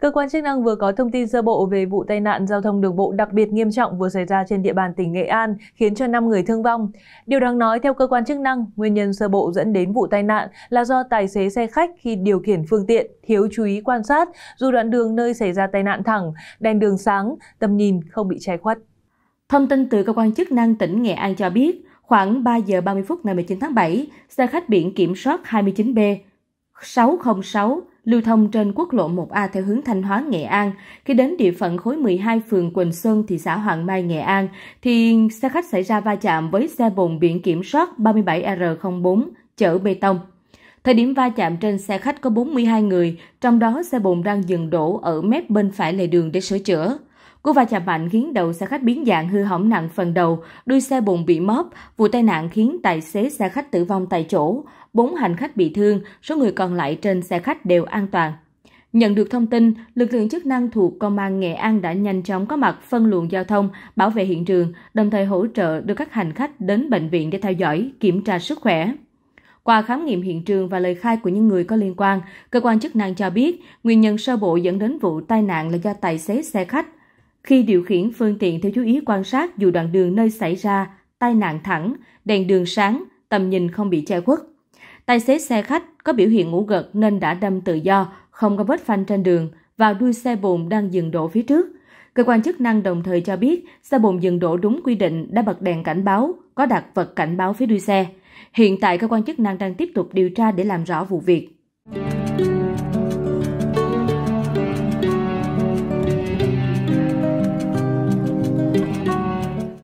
Cơ quan chức năng vừa có thông tin sơ bộ về vụ tai nạn giao thông đường bộ đặc biệt nghiêm trọng vừa xảy ra trên địa bàn tỉnh Nghệ An, khiến cho 5 người thương vong. Điều đáng nói theo cơ quan chức năng, nguyên nhân sơ bộ dẫn đến vụ tai nạn là do tài xế xe khách khi điều khiển phương tiện thiếu chú ý quan sát dù đoạn đường nơi xảy ra tai nạn thẳng, đèn đường sáng, tầm nhìn không bị che khuất. Thông tin từ cơ quan chức năng tỉnh Nghệ An cho biết, khoảng 3 giờ 30 phút ngày 19 tháng 7, xe khách biển kiểm soát 29B 606 lưu thông trên quốc lộ 1A theo hướng Thanh Hóa Nghệ An. Khi đến địa phận khối 12 phường Quỳnh Xuân, thị xã Hoàng Mai, Nghệ An, thì xe khách xảy ra va chạm với xe bồn biển kiểm soát 37R04 chở bê tông. Thời điểm va chạm trên xe khách có 42 người, trong đó xe bồn đang dừng đổ ở mép bên phải lề đường để sửa chữa. Cú va chạm mạnh khiến đầu xe khách biến dạng hư hỏng nặng phần đầu, đuôi xe bồn bị móp. Vụ tai nạn khiến tài xế xe khách tử vong tại chỗ, bốn hành khách bị thương, số người còn lại trên xe khách đều an toàn. Nhận được thông tin, lực lượng chức năng thuộc Công an Nghệ An đã nhanh chóng có mặt phân luồng giao thông, bảo vệ hiện trường, đồng thời hỗ trợ đưa các hành khách đến bệnh viện để theo dõi, kiểm tra sức khỏe. Qua khám nghiệm hiện trường và lời khai của những người có liên quan, cơ quan chức năng cho biết nguyên nhân sơ bộ dẫn đến vụ tai nạn là do tài xế xe khách khi điều khiển phương tiện theo chú ý quan sát dù đoạn đường nơi xảy ra tai nạn thẳng, đèn đường sáng, tầm nhìn không bị che khuất. Tài xế xe khách có biểu hiện ngủ gật nên đã đâm tự do, không có vết phanh trên đường, vào đuôi xe bồn đang dừng đổ phía trước. Cơ quan chức năng đồng thời cho biết xe bồn dừng đổ đúng quy định đã bật đèn cảnh báo, có đặt vật cảnh báo phía đuôi xe. Hiện tại cơ quan chức năng đang tiếp tục điều tra để làm rõ vụ việc.